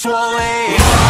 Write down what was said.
swallowing.